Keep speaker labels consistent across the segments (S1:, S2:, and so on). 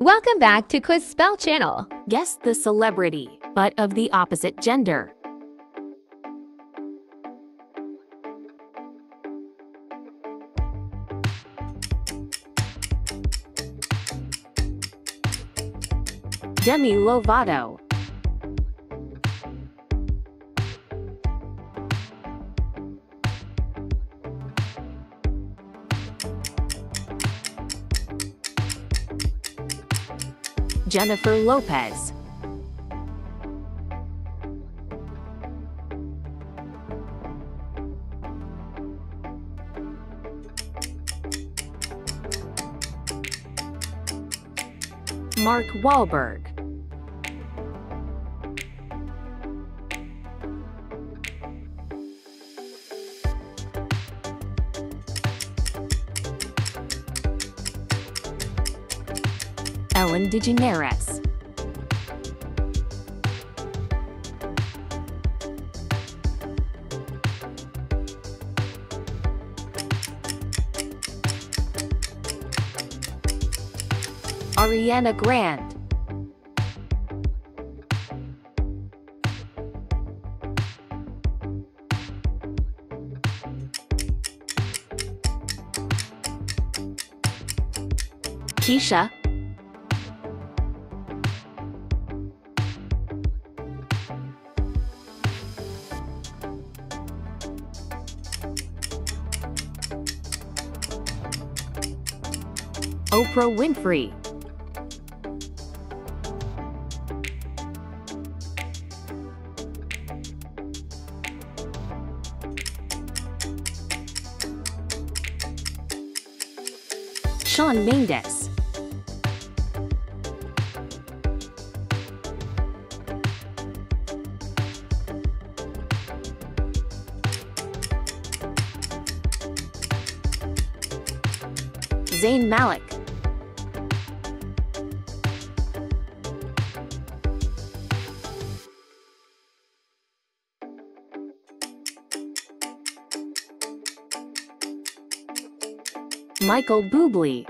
S1: Welcome back to Quiz Spell channel.
S2: Guess the celebrity, but of the opposite gender. Demi Lovato. Jennifer Lopez. Mark Wahlberg. Ellen DeGeneres. Ariana Grande. Kesha. Oprah Winfrey. Shawn Mendes. Zayn Malik. Michael Bublé.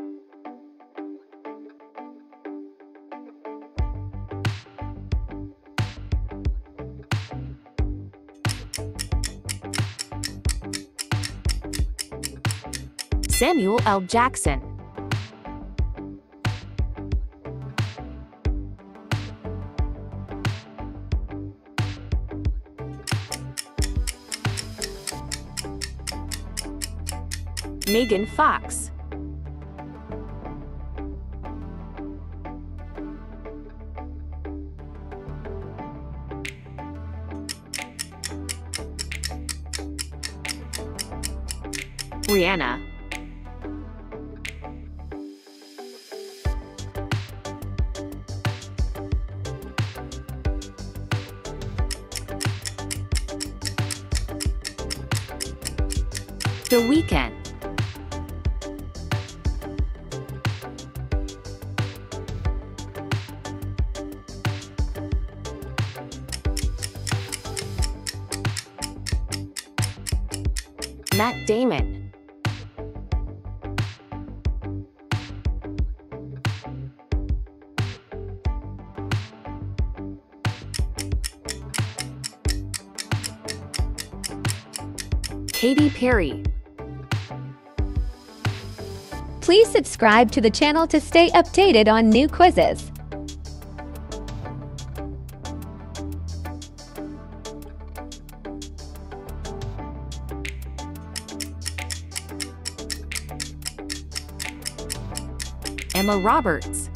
S2: Samuel L. Jackson. Megan Fox. Rihanna. The Weeknd. Matt Damon. Katy Perry.
S1: Please subscribe to the channel to stay updated on new quizzes.
S2: Emma Roberts.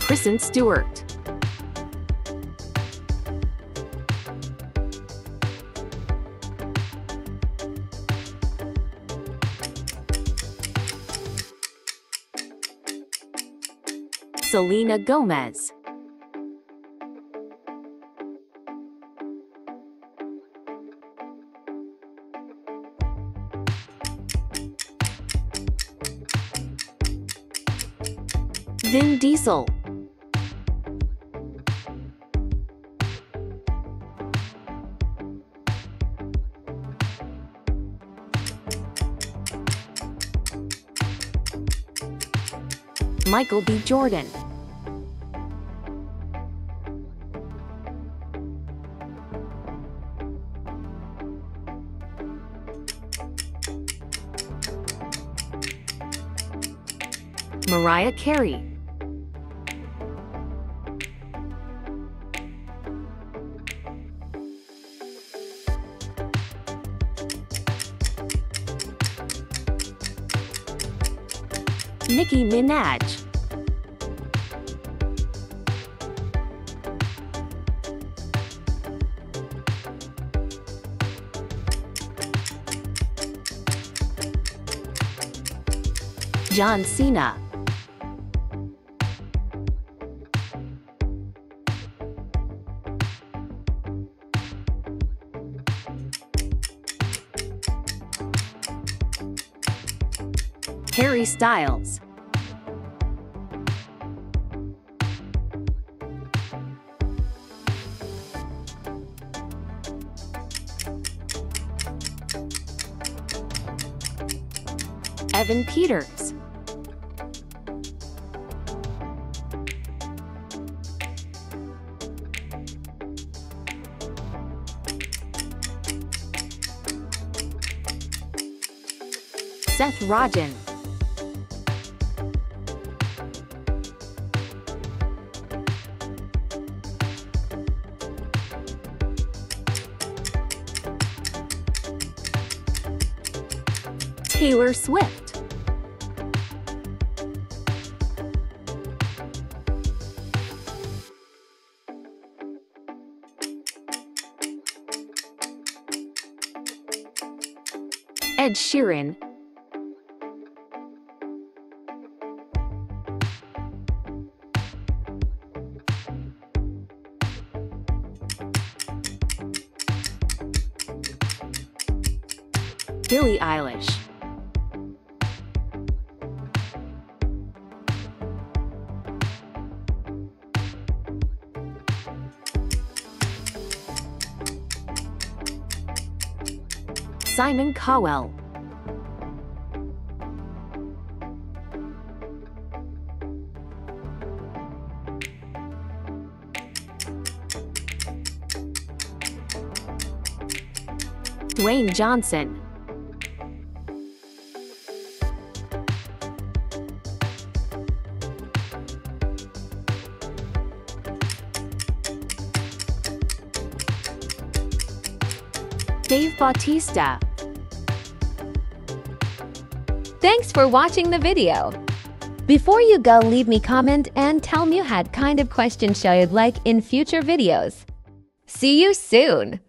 S2: Kristen Stewart. Selena Gomez. Vin Diesel. Michael B. Jordan. Mariah Carey, Nicki Minaj, John Cena, Harry Styles, Evan Peters, Seth Rogen, Taylor Swift, Ed Sheeran, Billie Eilish, Simon Cowell, Dwayne Johnson, Dave Bautista,
S1: Thanks for watching the video. Before you go, leave me comment and tell me had kind of questions you'd like in future videos. See you soon!